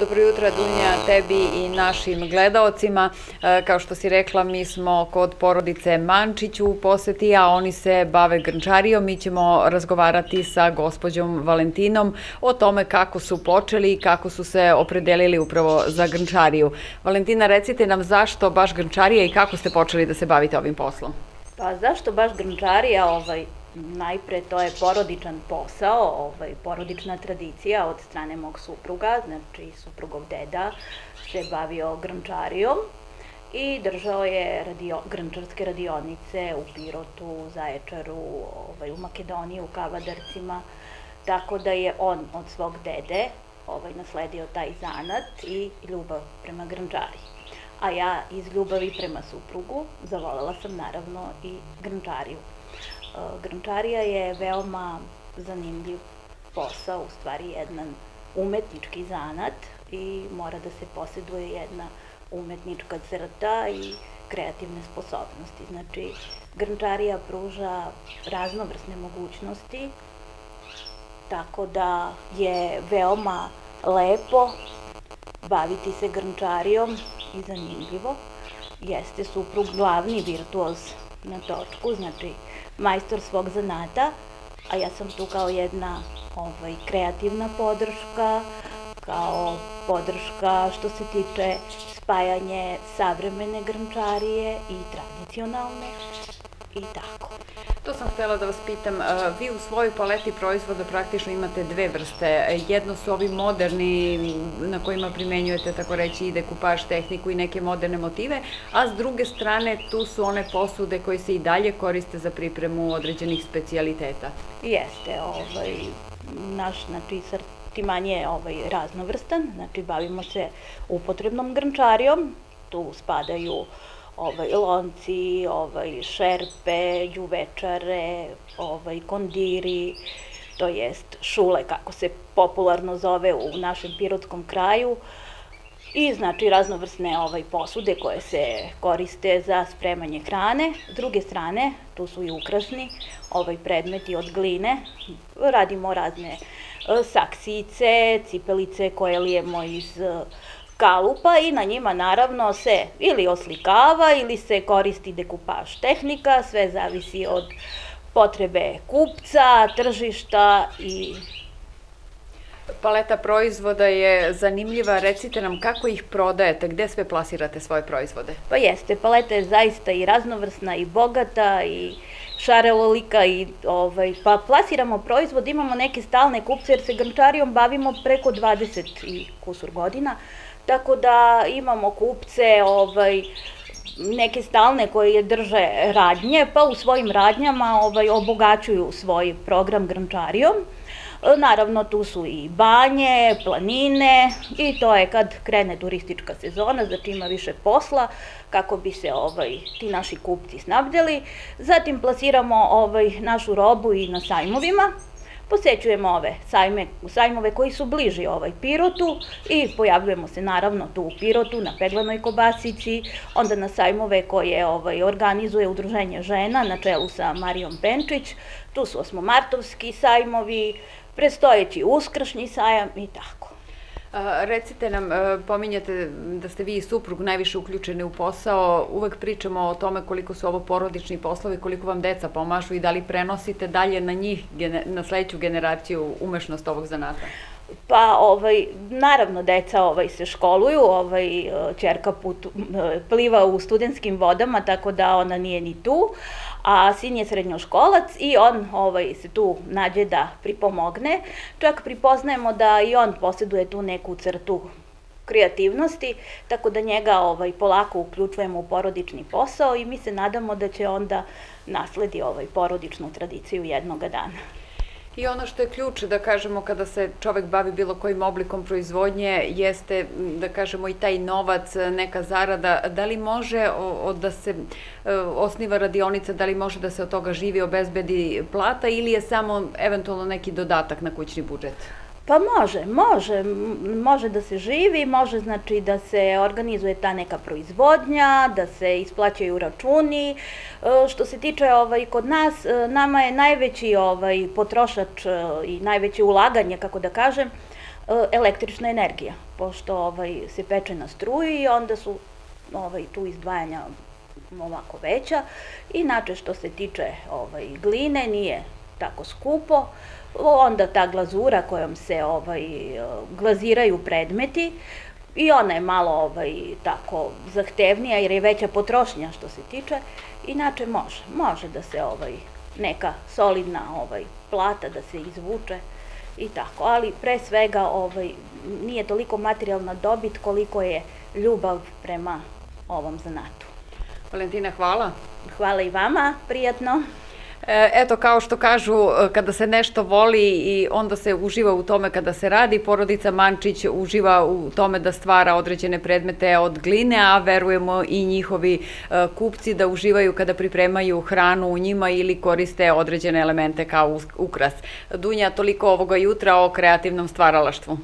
Dobro jutro Dunja tebi i našim gledaocima. E, kao što si rekla, mi smo kod porodice Mančić u poseti, a oni se bave grnčarijom. Mi ćemo razgovarati sa gospođom Valentinom o tome kako su počeli i kako su se opredelili upravo za grnčariju. Valentina, recite nam zašto baš grnčarija i kako ste počeli da se bavite ovim poslom? Pa zašto baš grnčarija? Ovaj, najpre to je porodičan posao, ovaj, porodična tradicija od strane mog supruga, znači suprugov deda se bavio grnčarijom i držao je radio, grnčarske radionice u Pirotu, u Zaječaru, ovaj, u Makedoniji, u Kavadarcima, tako da je on od svog dede ovaj, nasledio taj zanat i ljubav prema grnčariji. A ja iz ljubavi prema suprugu zavolela sam naravno i grnčariju. Grančarija je veoma zanimljiv posao, u stvari jedan umetnički zanat i mora da se posjeduje jedna umetnička crta i kreativne sposobnosti. Znači, grančarija pruža raznovrsne mogućnosti, tako da je veoma lepo baviti se grančarijom i zanimljivo. Jeste suprug glavni virtuoz na točku, znači majstor svog zanata, a ja sam tu kao jedna ovaj, kreativna podrška, kao podrška što se tiče spajanje savremene grnčarije i tradicionalne i tako. To sam htela da vas pitam, vi u svojoj paleti proizvoda praktično imate dve vrste. Jedno su ovi moderni na kojima primenjujete, tako reći, i dekupaž tehniku i neke moderne motive, a s druge strane tu su one posude koje se i dalje koriste za pripremu određenih specialiteta. Jeste, ovaj, naš, znači, sortiman je ovaj, raznovrstan, znači bavimo se upotrebnom grnčarijom, tu spadaju uh, ovaj, lonci, ovaj, šerpe, juvečare, ovaj, kondiri, to jest šule, kako se popularno zove u našem pirotskom kraju, i znači raznovrsne ovaj, posude koje se koriste za spremanje hrane. S druge strane, tu su i ukrasni ovaj, predmeti od gline. Radimo razne e, saksice, cipelice koje lijemo iz kalupa i na njima naravno se ili oslikava ili se koristi dekupaž tehnika, sve zavisi od potrebe kupca, tržišta i Paleta proizvoda je zanimljiva, recite nam kako ih prodajete, gde sve plasirate svoje proizvode? Pa jeste, paleta je zaista i raznovrsna i bogata i šarelolika i ovaj, pa plasiramo proizvod, imamo neke stalne kupce jer se grnčarijom bavimo preko 20 i kusur godina, Tako da imamo kupce, ovaj, neke stalne koje drže radnje, pa u svojim radnjama ovaj, obogaćuju svoj program grančarijom. Naravno, tu su i banje, planine i to je kad krene turistička sezona, znači ima više posla kako bi se ovaj, ti naši kupci snabdeli. Zatim plasiramo ovaj, našu robu i na sajmovima, posećujemo ove sajme, sajmove koji su bliži ovaj Pirotu i pojavljujemo se naravno tu u Pirotu na Peglanoj Kobasici, onda na sajmove koje ovaj, organizuje Udruženje žena na čelu sa Marijom Penčić, tu su osmomartovski sajmovi, prestojeći uskršnji sajam i tako. Recite nam, pominjate da ste vi i suprug najviše uključeni u posao, uvek pričamo o tome koliko su ovo porodični poslovi, koliko vam deca pomažu i da li prenosite dalje na njih, na sledeću generaciju umešnost ovog zanata? Pa, ovaj, naravno, deca ovaj, se školuju, ovaj, čerka put, pliva u studentskim vodama, tako da ona nije ni tu, a sin je srednjoškolac i on ovaj, se tu nađe da pripomogne. Čak pripoznajemo da i on posjeduje tu neku crtu kreativnosti, tako da njega ovaj, polako uključujemo u porodični posao i mi se nadamo da će onda nasledi ovaj, porodičnu tradiciju jednoga dana. I ono što je ključ, da kažemo, kada se čovek bavi bilo kojim oblikom proizvodnje, jeste, da kažemo, i taj novac, neka zarada. Da li može da se e, osniva radionica, da li može da se od toga živi, obezbedi plata ili je samo eventualno neki dodatak na kućni budžet? Pa može, može, može da se živi, može znači da se organizuje ta neka proizvodnja, da se isplaćaju računi. E, što se tiče ovaj, kod nas, e, nama je najveći ovaj, potrošač e, i najveće ulaganje, kako da kažem, električna energija, pošto ovaj, se peče na struju i onda su ovaj, tu izdvajanja ovako veća. Inače, što se tiče ovaj, gline, nije tako skupo. Onda ta glazura kojom se ovaj, glaziraju predmeti, i ona je malo ovaj, tako zahtevnija jer je veća potrošnja što se tiče. Inače može, može da se ovaj, neka solidna ovaj, plata da se izvuče i tako, ali pre svega ovaj, nije toliko materijalna dobit koliko je ljubav prema ovom zanatu. Valentina, hvala. Hvala i vama, prijatno. E, eto, kao što kažu, e, kada se nešto voli i onda se uživa u tome kada se radi, porodica Mančić uživa u tome da stvara određene predmete od gline, a verujemo i njihovi e, kupci da uživaju kada pripremaju hranu u njima ili koriste određene elemente kao ukras. Dunja, toliko ovoga jutra o kreativnom stvaralaštvu.